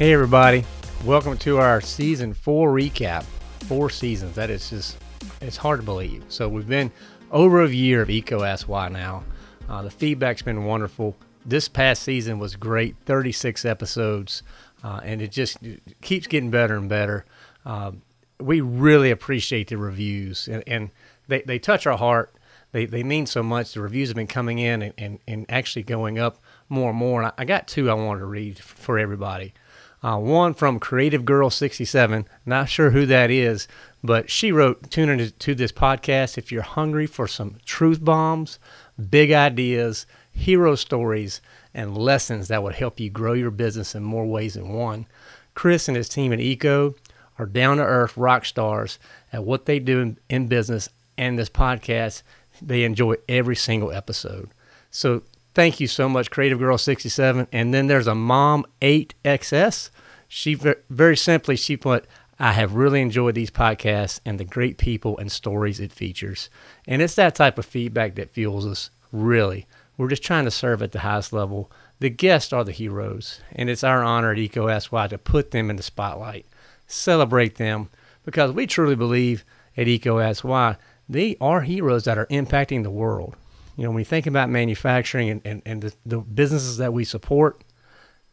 Hey, everybody. Welcome to our season four recap. Four seasons. That is just, it's hard to believe. So, we've been over a year of Ask Why now. Uh, the feedback's been wonderful. This past season was great 36 episodes, uh, and it just keeps getting better and better. Uh, we really appreciate the reviews, and, and they, they touch our heart. They, they mean so much. The reviews have been coming in and, and, and actually going up more and more. And I, I got two I wanted to read for everybody. Uh, one from Creative Girl 67. Not sure who that is, but she wrote, Tune into this podcast if you're hungry for some truth bombs, big ideas, hero stories, and lessons that would help you grow your business in more ways than one. Chris and his team at EECO are down to earth rock stars at what they do in, in business and this podcast. They enjoy every single episode. So thank you so much, Creative Girl 67. And then there's a Mom 8XS. She very simply she put, I have really enjoyed these podcasts and the great people and stories it features. And it's that type of feedback that fuels us, really. We're just trying to serve at the highest level. The guests are the heroes, and it's our honor at Why to put them in the spotlight, celebrate them, because we truly believe at Why they are heroes that are impacting the world. You know, when you think about manufacturing and, and, and the, the businesses that we support,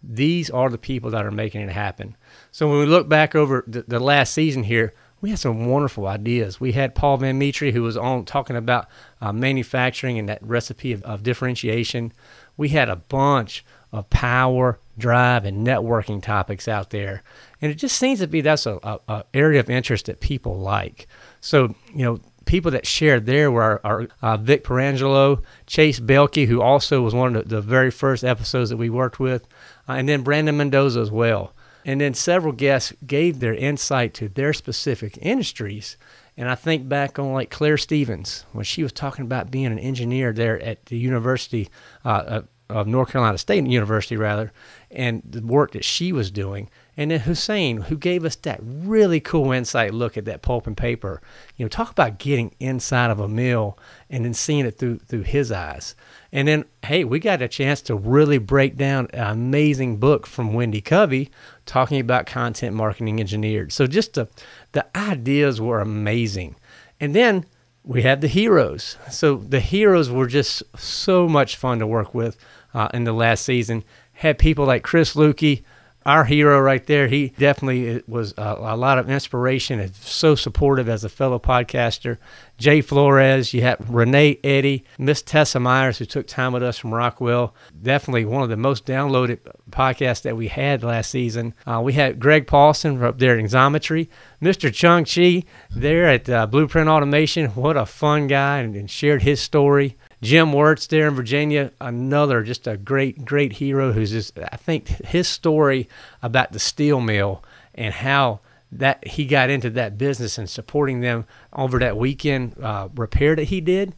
these are the people that are making it happen. So when we look back over the, the last season here, we had some wonderful ideas. We had Paul Van Metre, who was on talking about uh, manufacturing and that recipe of, of, differentiation. We had a bunch of power, drive, and networking topics out there, and it just seems to be that's a, a, a area of interest that people like. So you know, people that shared there were our, our uh, Vic Perangelo, Chase Belke, who also was one of the, the very first episodes that we worked with, uh, and then Brandon Mendoza as well. And then several guests gave their insight to their specific industries. And I think back on like Claire Stevens when she was talking about being an engineer there at the University uh, of North Carolina State University, rather, and the work that she was doing and then Hussein, who gave us that really cool insight look at that pulp and paper. You know, talk about getting inside of a mill and then seeing it through through his eyes. And then, hey, we got a chance to really break down an amazing book from Wendy Covey talking about content marketing engineered. So just the the ideas were amazing. And then we had the heroes. So the heroes were just so much fun to work with uh, in the last season. Had people like Chris Luecke, our hero right there. He definitely was a, a, lot of inspiration and so supportive as a fellow podcaster. Jay Flores, you had Renee Eddy, Miss Tessa Myers, who took time with us from Rockwell. Definitely one of the most downloaded podcasts that we had last season. Uh, we had Greg Paulsen up there in Xometry, Mr. Chung Chi there at uh, Blueprint Automation. What a fun guy and, and shared his story. Jim Wirtz there in Virginia, another just a great, great hero who's just, I think his story about the steel mill and how that he got into that business and supporting them over that weekend uh, repair that he did,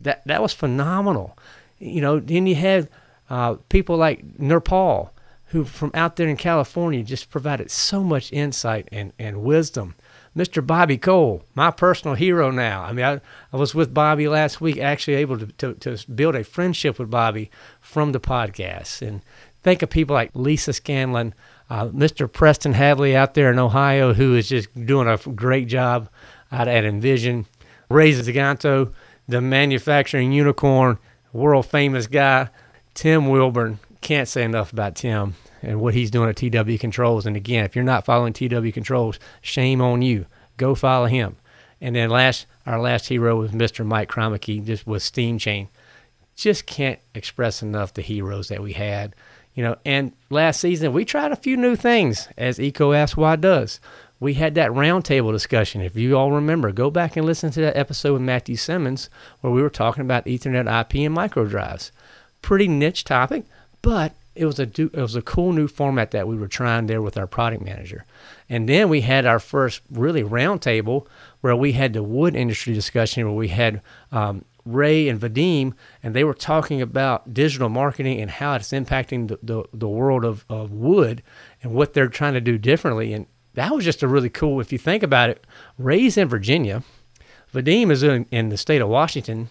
that, that was phenomenal. You know, then you had uh, people like Nirpal, who from out there in California just provided so much insight and, and wisdom Mr. Bobby Cole, my personal hero now. I mean, I, I was with Bobby last week, actually able to, to, to build a friendship with Bobby from the podcast. And think of people like Lisa Scanlon, uh, Mr. Preston Hadley out there in Ohio, who is just doing a great job out at Envision. Ray Zaganto, the manufacturing unicorn, world famous guy. Tim Wilburn, can't say enough about Tim and what he's doing at TW Controls. And again, if you're not following TW Controls, shame on you. Go follow him. And then last, our last hero was Mr. Mike Kromeke, just with Steam Chain. Just can't express enough the heroes that we had. You know, and last season we tried a few new things, as Why does. We had that roundtable discussion. If you all remember, go back and listen to that episode with Matthew Simmons where we were talking about Ethernet IP and micro drives. Pretty niche topic, but it was a it was a cool new format that we were trying there with our product manager. And then we had our first really roundtable where we had the wood industry discussion where we had um, Ray and Vadim, and they were talking about digital marketing and how it's impacting the, the, the world of, of wood and what they're trying to do differently. And that was just a really cool, if you think about it, Ray's in Virginia, Vadim is in, in the state of Washington,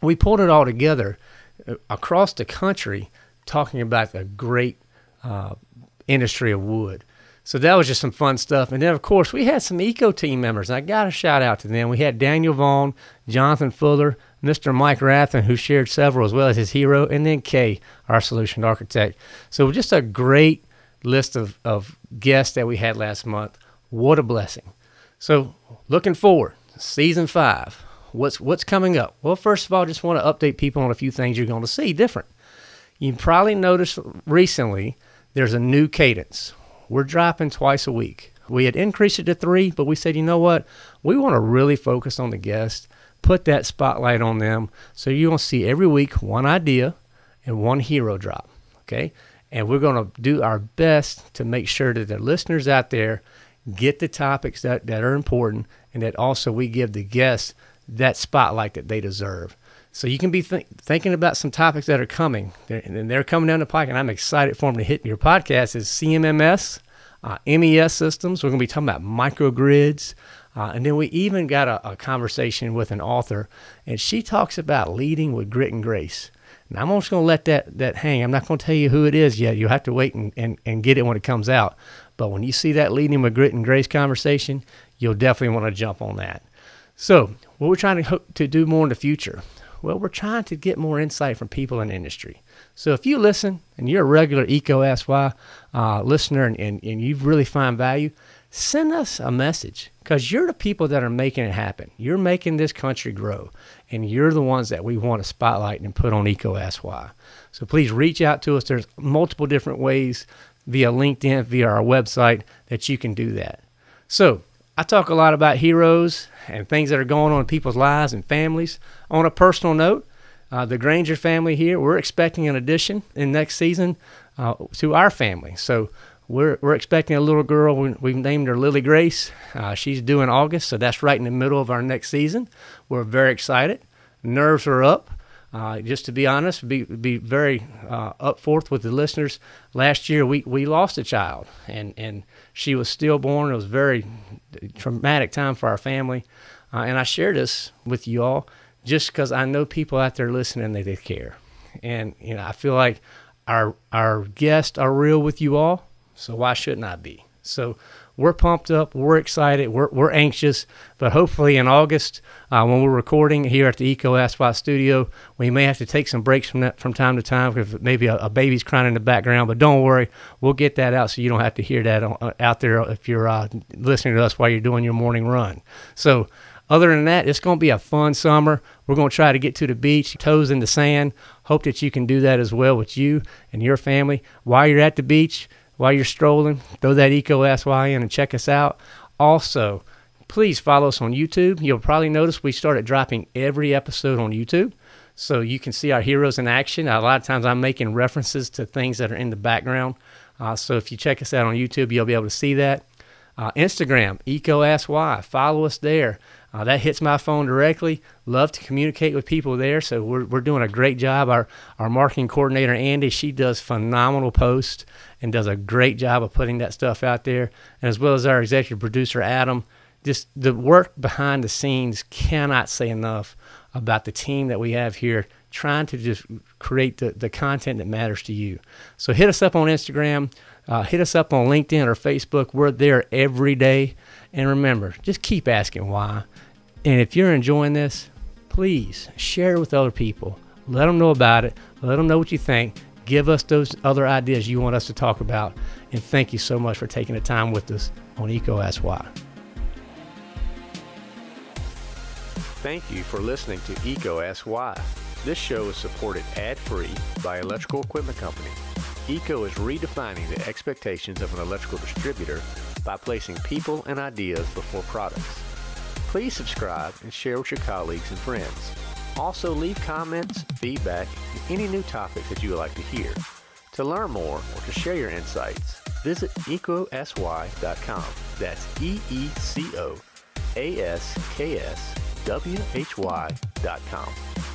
we pulled it all together uh, across the country talking about the great uh, industry of wood. So that was just some fun stuff. And then, of course, we had some EECO team members. I got a shout out to them. We had Daniel Vaughn, Jonathan Fuller, Mr. Mike Rathen, who shared several as well as his hero, and then Kay, our solution architect. So just a great list of, of guests that we had last month. What a blessing. So looking forward, season five. What's what's coming up? Well, first of all, I just want to update people on a few things you're going to see different. You probably noticed recently there's a new cadence we're dropping twice a week. We had increased it to three, but we said, you know what? We want to really focus on the guest, put that spotlight on them. So you're going to see every week one idea and one hero drop. Okay. And we're going to do our best to make sure that the listeners out there get the topics that, that are important and that also we give the guests that spotlight that they deserve. So you can be th- thinking about some topics that are coming, they're, and they're coming down the pike, and I'm excited for them to hit your podcast. Is CMMS, uh, MES systems. We're going to be talking about microgrids, uh, and then we even got a, a, conversation with an author, and she talks about leading with grit and grace. Now I'm just going to let that that hang. I'm not going to tell you who it is yet. You'll have to wait and, and, and get it when it comes out. But when you see that leading with grit and grace conversation, you'll definitely want to jump on that. So, what we're trying to, to do more in the future, well, we're trying to get more insight from people in industry. So if you listen and you're a regular Eco SY uh, listener and, and, and you really find value, send us a message because you're the people that are making it happen. You're making this country grow, and you're the ones that we want to spotlight and put on EECO Asks Why. So please reach out to us. There's multiple different ways via LinkedIn, via our website that you can do that. So I talk a lot about heroes and things that are going on in people's lives and families. On a personal note, uh, the Grainger family here, we're expecting an addition in next season uh, to our family. So we're, we're expecting a little girl. We, we've named her Lily Grace. Uh, she's due in August, so that's right in the middle of our next season. We're very excited. Nerves are up. Uh, just to be honest, be be very uh, up forth with the listeners. Last year we, we lost a child, and, and she was stillborn. It was very traumatic time for our family, uh, and I share this with you all just because I know people out there listening that they care, and you know I feel like our our guests are real with you all, so why shouldn't I be? So we're pumped up, we're excited, we're, we're anxious, but hopefully in August, uh, when we're recording here at the EECO Asks Why studio, we may have to take some breaks from that from time to time because maybe a, a, baby's crying in the background. But don't worry, we'll get that out so you don't have to hear that uh, out there if you're uh, listening to us while you're doing your morning run. So. Other than that, it's going to be a fun summer. We're going to try to get to the beach, toes in the sand. Hope that you can do that as well with you and your family. While you're at the beach, while you're strolling, throw that EECO Asks Why in and check us out. Also, please follow us on YouTube. You'll probably notice we started dropping every episode on YouTube. So you can see our heroes in action. A lot of times I'm making references to things that are in the background. Uh, so if you check us out on YouTube, you'll be able to see that. Uh, Instagram, EECOAsksWhy. Follow us there. Uh, that hits my phone directly. Love to communicate with people there. So we're, we're doing a great job. Our, our marketing coordinator, Andi, she does phenomenal posts and does a great job of putting that stuff out there. And as well as our executive producer, Adam, just the work behind the scenes cannot say enough about the team that we have here trying to just create the, the content that matters to you. So hit us up on Instagram, uh, hit us up on LinkedIn or Facebook. We're there every day. And remember, just keep asking why. And if you're enjoying this, please share it with other people. Let them know about it. Let them know what you think. Give us those other ideas you want us to talk about. And thank you so much for taking the time with us on EECO Ask Why. Thank you for listening to EECO Asks Why. This show is supported ad-free by Electrical Equipment Company. EECO is redefining the expectations of an electrical distributor by placing people and ideas before products. Please subscribe and share with your colleagues and friends. Also leave comments, feedback, and any new topics that you would like to hear. To learn more or to share your insights, visit eecoaskswhy.com. That's E-E-C-O-A-S-K-S-W-H-Y.com.